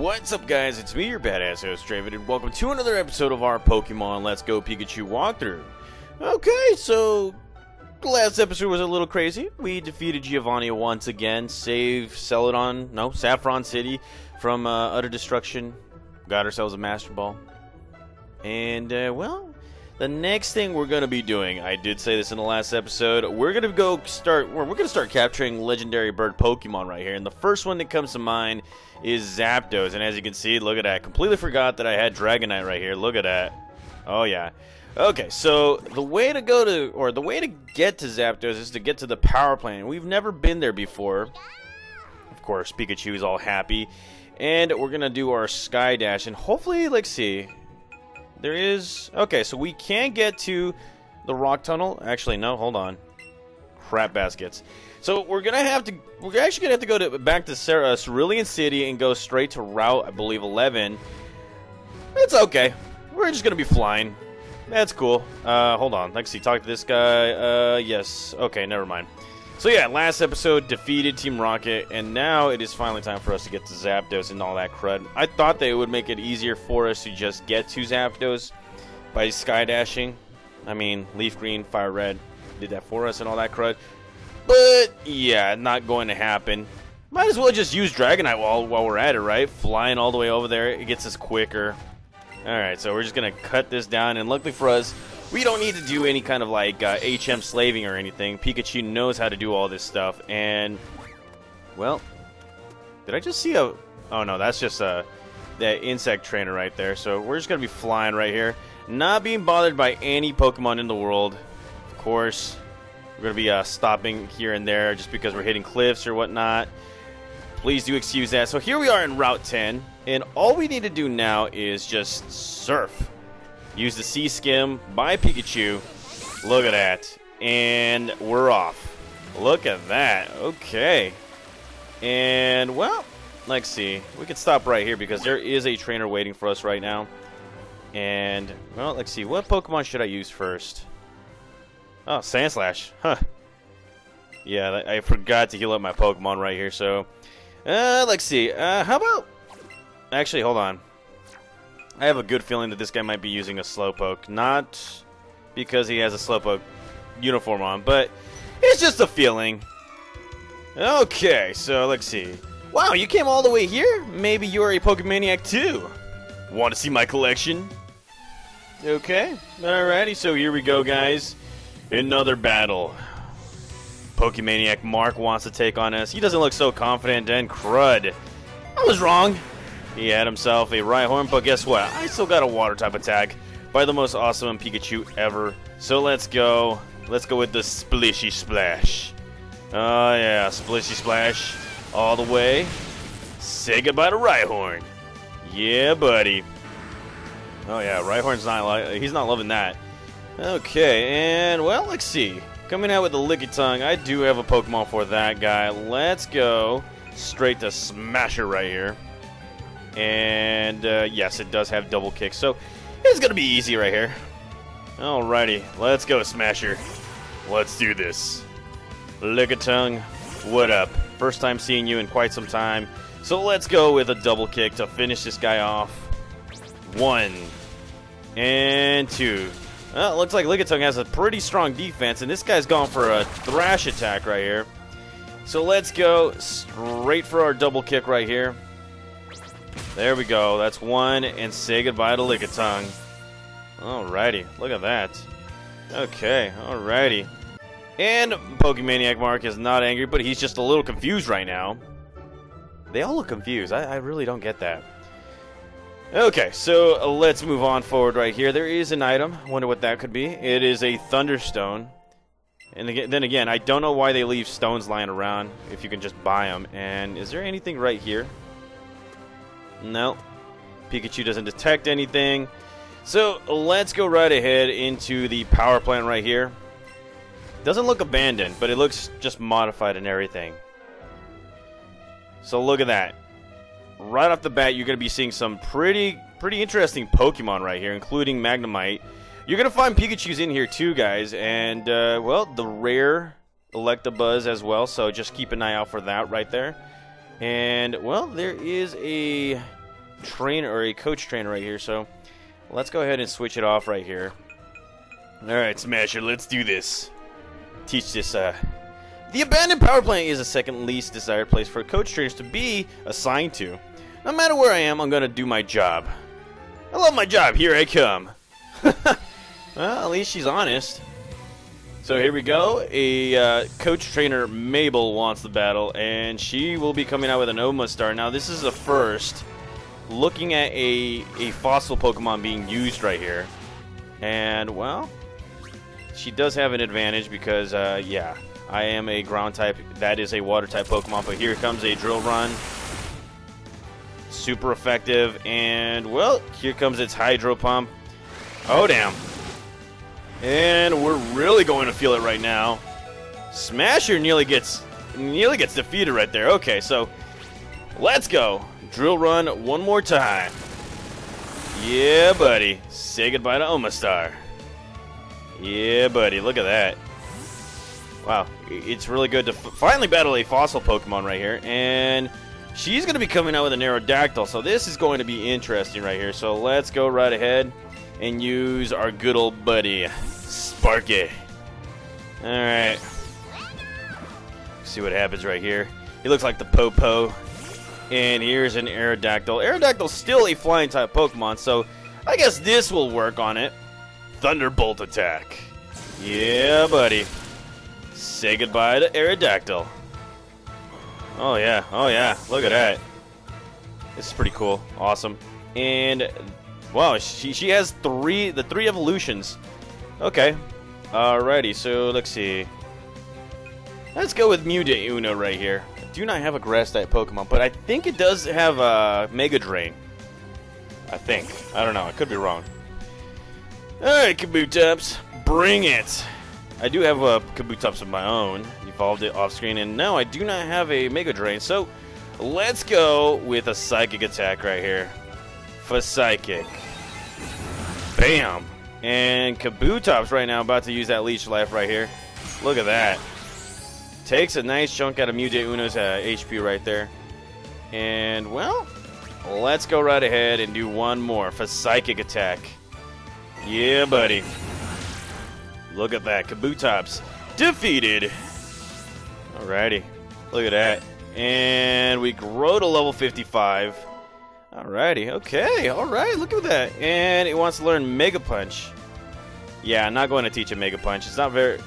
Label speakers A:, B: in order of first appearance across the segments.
A: What's up, guys? It's me, your badass host, Draven, and welcome to another episode of our Pokemon Let's Go Pikachu walkthrough. Okay, so last episode was a little crazy. We defeated Giovanni once again, saved Celadon, no, Saffron City from uh, utter destruction, got ourselves a Master Ball, and uh, well, the next thing we're gonna be doing, I did say this in the last episode, we're gonna go start. We're, we're gonna start capturing legendary bird Pokemon right here, and the first one that comes to mind is Zapdos, and as you can see, look at that. Completely forgot that I had Dragonite right here. Look at that. Oh yeah. Okay, so the way to go to, or the way to get to Zapdos is to get to the power plant. We've never been there before. Of course, Pikachu is all happy. And we're going to do our Sky Dash, and hopefully, let's see. There is, okay, so we can get to the Rock Tunnel. Actually, no, hold on. Crap baskets. So we're gonna have to, we're actually gonna have to go to back to Sarah, Cerulean City and go straight to Route, I believe, 11. It's okay. We're just gonna be flying. That's cool. Uh, hold on. Let's see. Talk to this guy. Uh, yes. Okay, never mind. So yeah, last episode defeated Team Rocket, and now it is finally time for us to get to Zapdos and all that crud. I thought they would make it easier for us to just get to Zapdos by skydashing. I mean, Leaf Green, Fire Red did that for us and all that crud. But yeah, not going to happen. Might as well just use Dragonite while while we're at it, right? Flying all the way over there, it gets us quicker. Alright, so we're just going to cut this down, and luckily for us, we don't need to do any kind of like uh, HM slaving or anything. Pikachu knows how to do all this stuff, and, well, did I just see a, oh no, that's just a, that insect trainer right there, so we're just going to be flying right here, not being bothered by any Pokemon in the world, of course, we're going to be uh, stopping here and there just because we're hitting cliffs or whatnot. Please do excuse that. So here we are in Route 10, and all we need to do now is just surf. Use the Sea Skim by Pikachu. Look at that. And we're off. Look at that. Okay. And, well, let's see. We can stop right here because there is a trainer waiting for us right now. And, well, let's see. What Pokemon should I use first? Oh, Sandslash. Huh. Yeah, I forgot to heal up my Pokemon right here, so... Uh, let's see. Uh, how about... Actually, hold on. I have a good feeling that this guy might be using a Slowpoke. Not because he has a Slowpoke uniform on, but it's just a feeling. Okay, so let's see. Wow, you came all the way here? Maybe you're a Pokemaniac too. Want to see my collection? Okay, alrighty, so here we go, guys. Another battle. Pokemaniac Mark wants to take on us. He doesn't look so confident, and crud. I was wrong. He had himself a Rhyhorn, but guess what? I still got a water type attack by the most awesome Pikachu ever. So let's go. Let's go with the Splishy Splash. Oh yeah, Splishy Splash all the way. Say goodbye to Rhyhorn. Yeah, buddy. Oh yeah, Rhyhorn's not he's not loving that. Okay, and well, let's see. Coming out with the Lickitung, I do have a Pokemon for that guy. Let's go straight to Smasher right here. And uh, yes, it does have double kick, so it's going to be easy right here. Alrighty, let's go, Smasher. Let's do this. Lickitung, what up? First time seeing you in quite some time. So let's go with a double kick to finish this guy off. One. And two. Well, looks like Lickitung has a pretty strong defense, and this guy's going for a thrash attack right here. So let's go straight for our double kick right here. There we go. That's one, and say goodbye to Lickitung. Alrighty, look at that. Okay, alrighty. And Pokemaniac Mark is not angry, but he's just a little confused right now. They all look confused. I, I really don't get that. Okay, so let's move on forward right here. There is an item. Wonder what that could be. It is a Thunderstone. And again, then again, I don't know why they leave stones lying around if you can just buy them. And is there anything right here? No. Pikachu doesn't detect anything. So let's go right ahead into the power plant right here. Doesn't look abandoned, but it looks just modified and everything. So look at that right off the bat, you're going to be seeing some pretty pretty interesting Pokemon right here, including Magnemite. You're going to find Pikachu's in here too, guys, and, uh, well, the rare Electabuzz as well, so just keep an eye out for that right there. And, well, there is a trainer or a coach trainer right here. So let's go ahead and switch it off right here. All right, Smasher, let's do this. Teach this. Uh, the abandoned power plant is the second least desired place for coach trainers to be assigned to. No matter where I am, I'm gonna do my job. I love my job. Here I come. well, at least she's honest. So here we go. A uh, coach trainer Mabel wants the battle, and she will be coming out with an Omastar. Now this is a first. Looking at a a fossil Pokemon being used right here, and well, she does have an advantage because uh, yeah, I am a ground type. That is a water type Pokemon. But here comes a Drill Run. Super effective, and well, here comes its Hydro Pump. Oh damn. And we're really going to feel it right now. Smasher nearly gets nearly gets defeated right there. Okay, so let's go. Drill run one more time. Yeah, buddy. Say goodbye to Omastar. Yeah, buddy. Look at that. Wow, it's really good to finally battle a fossil Pokemon right here. And she's going to be coming out with an Aerodactyl, so this is going to be interesting right here. So let's go right ahead and use our good old buddy, Sparky. Alright. See what happens right here. He looks like the Popo. And here's an Aerodactyl. Aerodactyl's still a flying type Pokemon, so I guess this will work on it. Thunderbolt attack. Yeah, buddy. Say goodbye to Aerodactyl. Oh yeah, oh yeah, look at that. This is pretty cool. Awesome. And Wow, she, she has three, the three evolutions. Okay. Alrighty, so let's see. Let's go with de Uno right here. I do not have a grass type Pokemon, but I think it does have a Mega Drain. I think. I don't know. I could be wrong. Alright, Kabutops. Bring it! I do have a Kabutops of my own. Evolved it off screen, and now I do not have a Mega Drain, so let's go with a Psychic attack right here for Psychic. Bam! And Kabutops right now about to use that Leech Life right here. Look at that. Takes a nice chunk out of Mew de Uno's uh, HP right there. And, well, let's go right ahead and do one more for Psychic Attack. Yeah, buddy. Look at that. Kabutops defeated. Alrighty. Look at that. And we grow to level 55. Alrighty, okay, alright, look at that. And it wants to learn Mega Punch. Yeah, I'm not going to teach a Mega Punch. It's not very...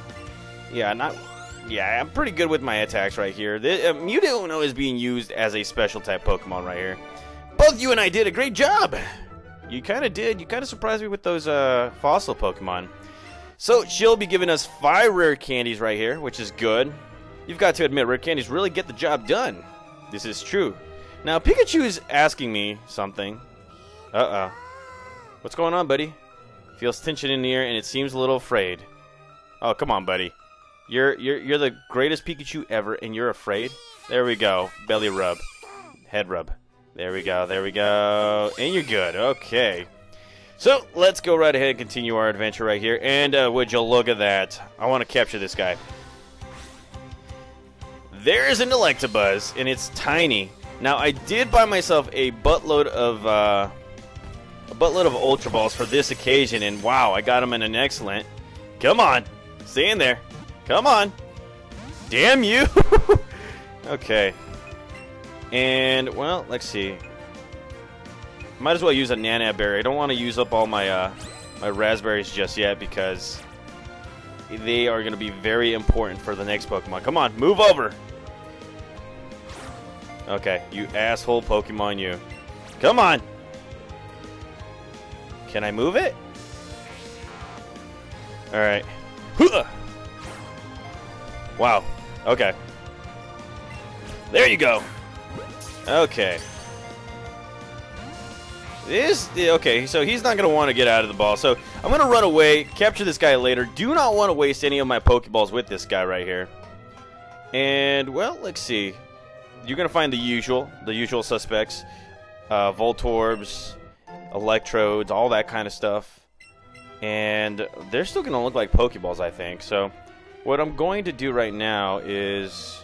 A: Yeah, not... Yeah, I'm pretty good with my attacks right here. The, uh, Mewtwo is being used as a special type Pokemon right here. Both you and I did a great job! You kind of did. You kind of surprised me with those uh, fossil Pokemon. So, she'll be giving us five rare candies right here, which is good. You've got to admit, rare candies really get the job done. This is true. Now, Pikachu is asking me something. Uh-oh. What's going on, buddy? Feels tension in the air, and it seems a little afraid. Oh, come on, buddy. You're you're you're the greatest Pikachu ever, and you're afraid? There we go. Belly rub. Head rub. There we go. There we go. And you're good. Okay. So, let's go right ahead and continue our adventure right here. And uh, would you look at that? I want to capture this guy. There is an Electabuzz, and it's tiny. Now, I did buy myself a buttload of uh, a buttload of Ultra Balls for this occasion, and wow, I got them in an excellent. Come on, stay in there. Come on. Damn you. okay. And, well, let's see. Might as well use a Nanab Berry. I don't want to use up all my, uh, my Razz Berries just yet because they are going to be very important for the next Pokemon. Come on, move over. Okay, you asshole Pokemon, you. Come on! Can I move it? Alright. Wow. Okay. There you go. Okay. This, okay, so he's not going to want to get out of the ball. So I'm going to run away, capture this guy later. Do not want to waste any of my Pokeballs with this guy right here. And, well, let's see you're gonna find the usual, the usual suspects, uh, Voltorbs, Electrodes, all that kind of stuff, and they're still gonna look like Pokeballs, I think. So, what I'm going to do right now is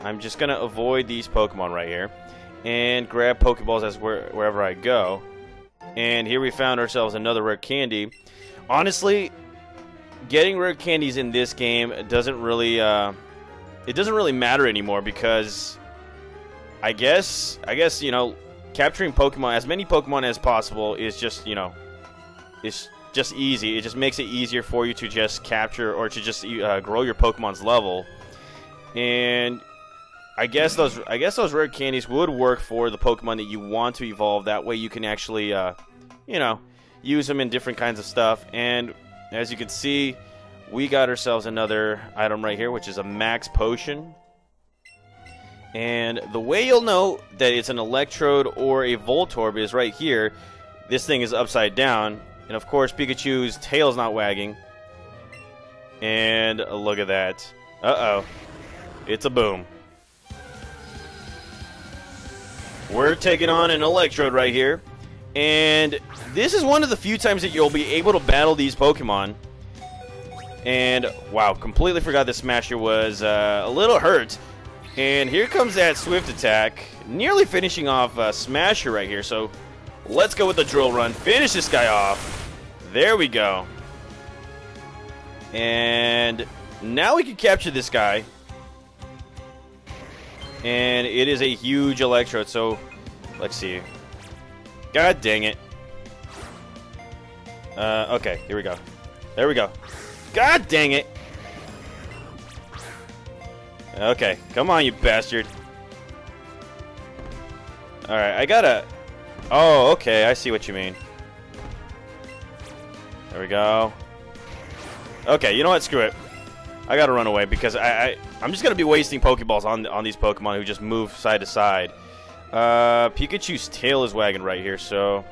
A: I'm just gonna avoid these Pokemon right here, and grab Pokeballs as where, wherever I go. And here we found ourselves another rare candy. Honestly, getting rare candies in this game doesn't really uh, it doesn't really matter anymore because I guess I guess you know capturing Pokemon as many Pokemon as possible is just you know it's just easy. It just makes it easier for you to just capture or to just uh, grow your Pokemon's level. And I guess those I guess those rare candies would work for the Pokemon that you want to evolve. That way you can actually, uh, you know, use them in different kinds of stuff. And as you can see, we got ourselves another item right here, which is a Max Potion. And the way you'll know that it's an Electrode or a Voltorb is right here. This thing is upside down. And of course, Pikachu's tail's not wagging. And look at that. Uh-oh. It's a boom. We're taking on an Electrode right here. And this is one of the few times that you'll be able to battle these Pokemon. And, wow, completely forgot the Smasher was uh, a little hurt. And here comes that Swift Attack, nearly finishing off uh, Smasher right here. So, let's go with the Drill Run, finish this guy off. There we go. And now we can capture this guy. And it is a huge Electrode, so let's see. God dang it. Uh, okay, here we go. There we go. God dang it! Okay, come on, you bastard. Alright, I gotta... Oh, okay, I see what you mean. There we go. Okay, you know what? Screw it. I gotta run away because I, I I'm just gonna be wasting Pokeballs on on these Pokemon who just move side to side. Uh, Pikachu's tail is wagging right here, so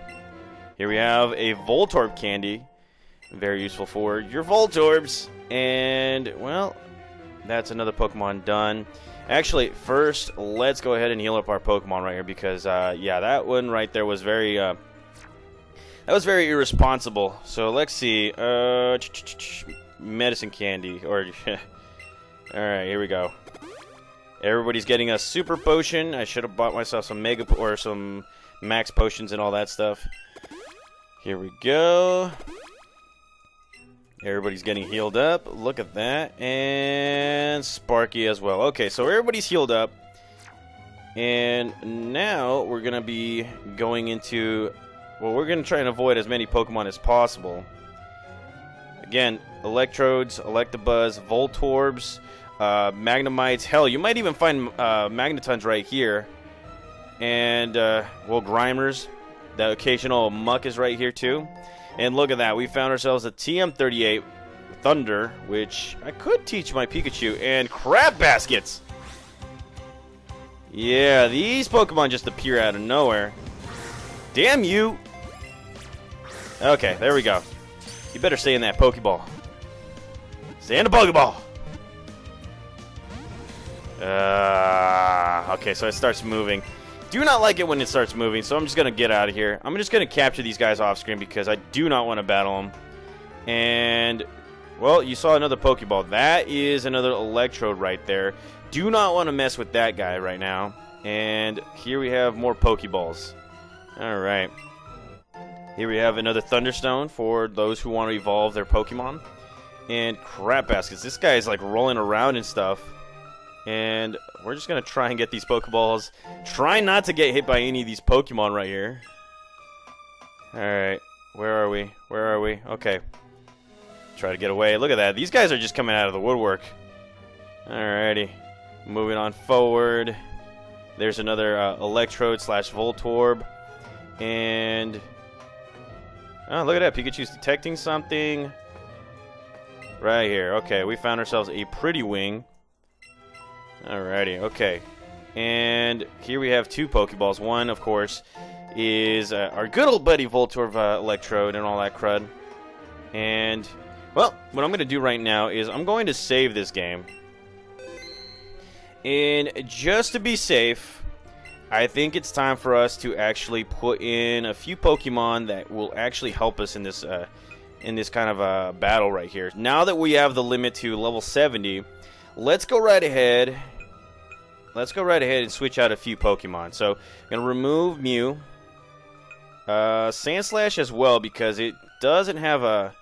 A: here we have a Voltorb candy, very useful for your Voltorbs. And well, that's another Pokemon done. Actually, first let's go ahead and heal up our Pokemon right here because uh, yeah, that one right there was very uh, that was very irresponsible. So let's see. Uh, medicine candy. Or, alright, here we go. Everybody's getting a super potion. I should have bought myself some mega or some max potions and all that stuff. Here we go. Everybody's getting healed up. Look at that. And Sparky as well. Okay, so everybody's healed up. And now we're going to be going into... Well, we're going to try and avoid as many Pokemon as possible. Again, Electrodes, Electabuzz, Voltorbs, uh, Magnemites. Hell, you might even find uh, Magnetons right here. And, uh, well, Grimers. The occasional Muk is right here, too. And look at that. We found ourselves a TM38 Thunder, which I could teach my Pikachu. And Crab Baskets! Yeah, these Pokemon just appear out of nowhere. Damn you! Okay, there we go. You better stay in that Pokeball. Stay in the Pokeball! Uh, okay, so it starts moving. Do not like it when it starts moving, so I'm just going to get out of here. I'm just going to capture these guys off screen because I do not want to battle them. And, well, you saw another Pokeball. That is another Electrode right there. Do not want to mess with that guy right now. And here we have more Pokeballs. Alright. Here we have another Thunderstone for those who want to evolve their Pokemon. And crap Baskets. This guy is like rolling around and stuff. And we're just going to try and get these Pokeballs. Try not to get hit by any of these Pokemon right here. Alright. Where are we? Where are we? Okay. Try to get away. Look at that. These guys are just coming out of the woodwork. Alrighty. Moving on forward. There's another uh, Electrode slash Voltorb. And... Oh, look at that. Pikachu's detecting something. Right here. Okay, we found ourselves a pretty wing. Alrighty, okay. And here we have two Pokeballs. One, of course, is uh, our good old buddy Voltorb uh, Electrode and all that crud. And, well, what I'm going to do right now is I'm going to save this game. And just to be safe, I think it's time for us to actually put in a few Pokemon that will actually help us in this uh, in this kind of uh, battle right here. Now that we have the limit to level 70, let's go right ahead let's go right ahead and switch out a few Pokemon. So, I'm going to remove Mew. Uh, Sandslash as well because it doesn't have a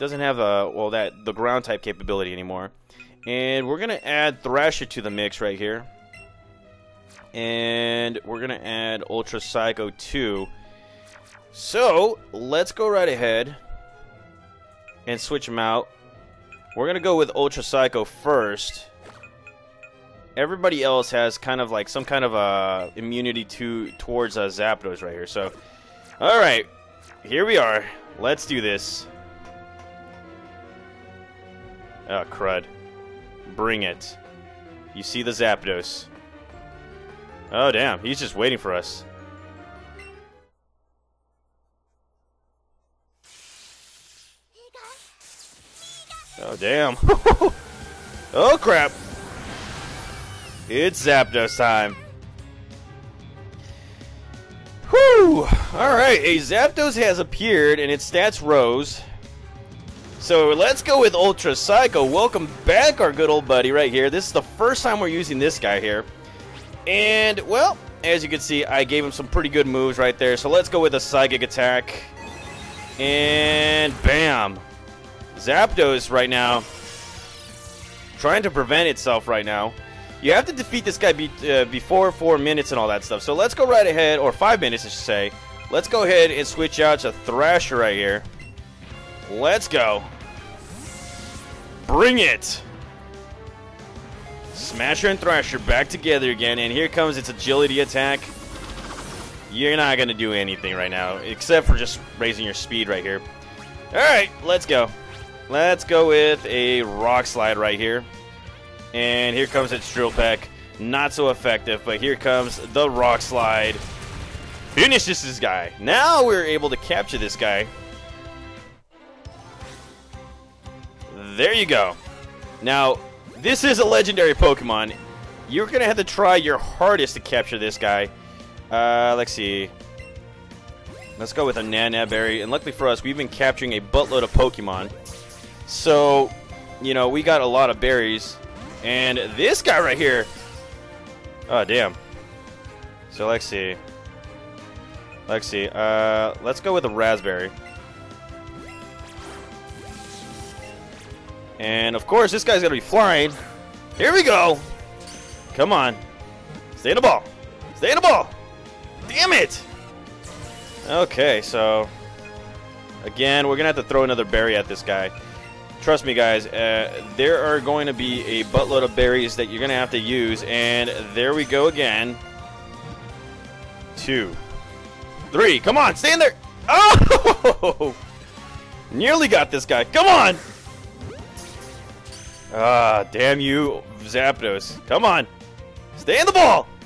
A: doesn't have a well that the ground type capability anymore. And we're gonna add Thrasher to the mix right here. And we're gonna add Ultra Psycho 2. So let's go right ahead and switch them out. We're gonna go with Ultra Psycho first. Everybody else has kind of like some kind of a immunity to towards uh, Zapdos right here. So, all right, here we are. Let's do this. Oh, crud. Bring it. You see the Zapdos. Oh, damn. He's just waiting for us. Oh, damn. oh, crap. It's Zapdos time. Whew! Alright, a Zapdos has appeared and its stats rose. So let's go with Ultra Psycho. Welcome back, our good old buddy right here. This is the first time we're using this guy here. And, well, as you can see, I gave him some pretty good moves right there. So let's go with a Psychic Attack. And bam! Zapdos right now trying to prevent itself right now. You have to defeat this guy be, uh, before 4 minutes and all that stuff. So let's go right ahead, or 5 minutes I should say. Let's go ahead and switch out to Thrasher right here. Let's go. Bring it! Smasher and Thrasher back together again, and here comes its agility attack. You're not going to do anything right now, except for just raising your speed right here. Alright, let's go. Let's go with a Rock Slide right here. And here comes its Drill Peck. Not so effective, but here comes the Rock Slide. Finishes this guy. Now we're able to capture this guy. There you go. Now, this is a legendary Pokemon. You're going to have to try your hardest to capture this guy. Uh, let's see. Let's go with a Nanab Berry. And luckily for us, we've been capturing a buttload of Pokemon. So, you know, we got a lot of berries. And this guy right here. Oh, damn. So let's see. Let's see. Uh, let's go with a Razz Berry. And of course, this guy's gonna be flying. Here we go. Come on. Stay in the ball. Stay in the ball. Damn it. Okay, so again, we're gonna have to throw another berry at this guy. Trust me, guys. Uh, there are going to be a buttload of berries that you're gonna have to use, and there we go again. Two, three. Come on, stay in there. Oh! Nearly got this guy. Come on. Ah, damn you, Zapdos. Come on. Stay in the ball.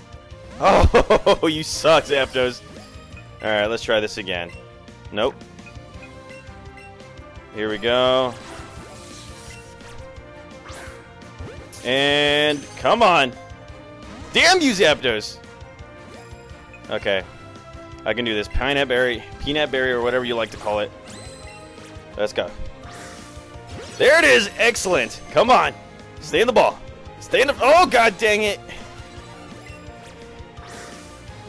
A: Oh, you suck, Zapdos. Alright, let's try this again. Nope. Here we go. And come on. Damn you, Zapdos. Okay. I can do this. Peanut berry, peanut berry, or whatever you like to call it. Let's go. There it is. Excellent. Come on. Stay in the ball. Stay in the... Oh, god dang it.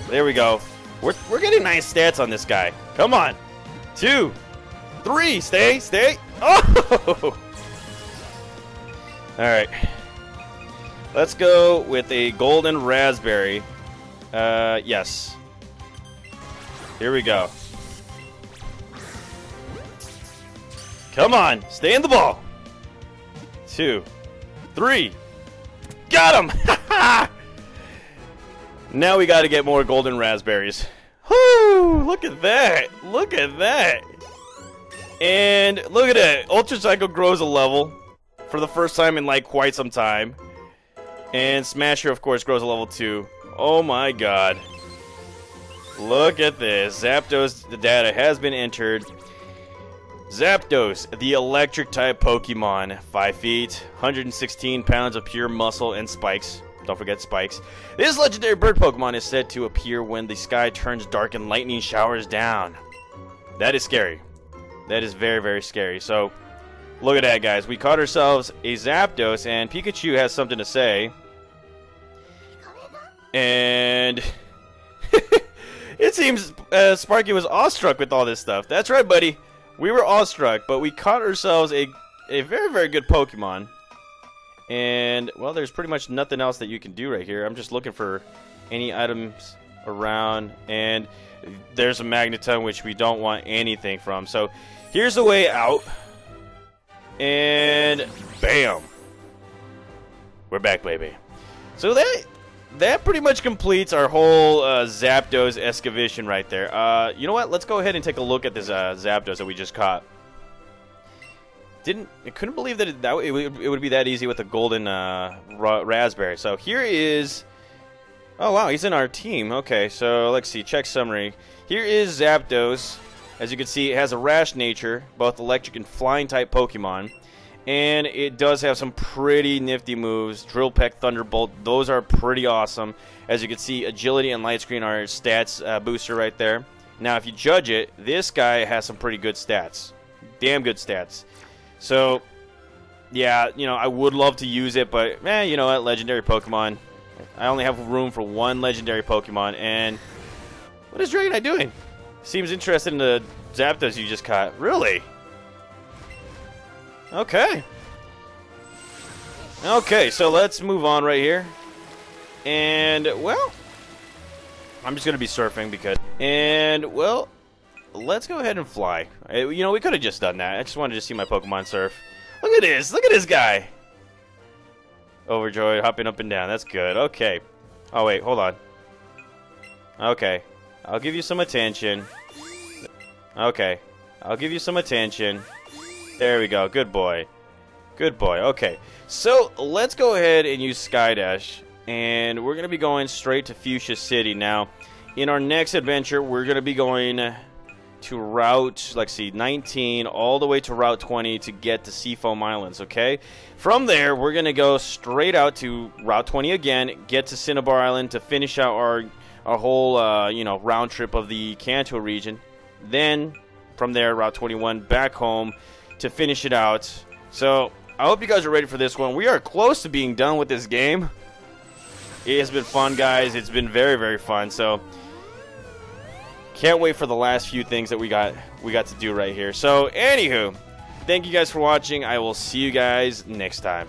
A: There we go. We're, we're getting nice stats on this guy. Come on. Two. Three. Stay. Stay. Oh! Alright. Let's go with a golden Razz Berry. Uh, yes. Here we go. Come on, stay in the ball. Two, three. Got him! now we got to get more golden Razz Berries. Whoo! Look at that! Look at that! And look at that! Ultra Psycho grows a level for the first time in like quite some time. And Smasher, of course, grows a level 2. Oh my god. Look at this. Zapdos, the data has been entered. Zapdos, the electric type Pokemon. 5 feet, 116 pounds of pure muscle and spikes. Don't forget spikes. This legendary bird Pokemon is said to appear when the sky turns dark and lightning showers down. That is scary. That is very, very scary. So, look at that, guys. We caught ourselves a Zapdos, and Pikachu has something to say. And it seems uh, Sparky was awestruck with all this stuff. That's right, buddy. We were awestruck, but we caught ourselves a, a very, very good Pokemon. And, well, there's pretty much nothing else that you can do right here. I'm just looking for any items around. And there's a Magneton, which we don't want anything from. So, here's the way out. And, bam. We're back, baby. So that that pretty much completes our whole uh, Zapdos excavation right there. Uh, you know what? Let's go ahead and take a look at this uh, Zapdos that we just caught. Didn't I couldn't believe that it, that it would, it would be that easy with a golden uh, Razz Berry. So here is. Oh wow, he's in our team. Okay, so let's see. Check summary. Here is Zapdos. As you can see, it has a rash nature, both electric and flying type Pokemon. And it does have some pretty nifty moves. Drill Peck, Thunderbolt, those are pretty awesome. As you can see, Agility and Light Screen are stats uh, booster right there. Now, if you judge it, this guy has some pretty good stats. Damn good stats. So, yeah, you know, I would love to use it, but, eh, you know what, Legendary Pokemon. I only have room for one Legendary Pokemon, and what is Dragonite doing? Seems interested in the Zapdos you just caught. Really? Okay. Okay, so let's move on right here. And, well, I'm just going to be surfing because... And, well, let's go ahead and fly. Uh, you know, we could have just done that. I just wanted to see my Pokemon surf. Look at this. Look at this guy. Overjoyed, hopping up and down. That's good. Okay. Oh, wait. Hold on. Okay. I'll give you some attention. Okay. I'll give you some attention. There we go. Good boy. Good boy. Okay. So, let's go ahead and use Skydash. And we're going to be going straight to Fuchsia City. Now, in our next adventure, we're going to be going to Route, let's see, 19 all the way to Route 20 to get to Seafoam Islands, okay? From there, we're going to go straight out to Route 20 again, get to Cinnabar Island to finish out our, our whole, uh, you know, round trip of the Kanto region. Then, from there, Route 21 back home to finish it out. So, I hope you guys are ready for this one. We are close to being done with this game. It has been fun, guys. It's been very, very fun. So, can't wait for the last few things that we got we got to do right here. So, anywho, thank you guys for watching. I will see you guys next time.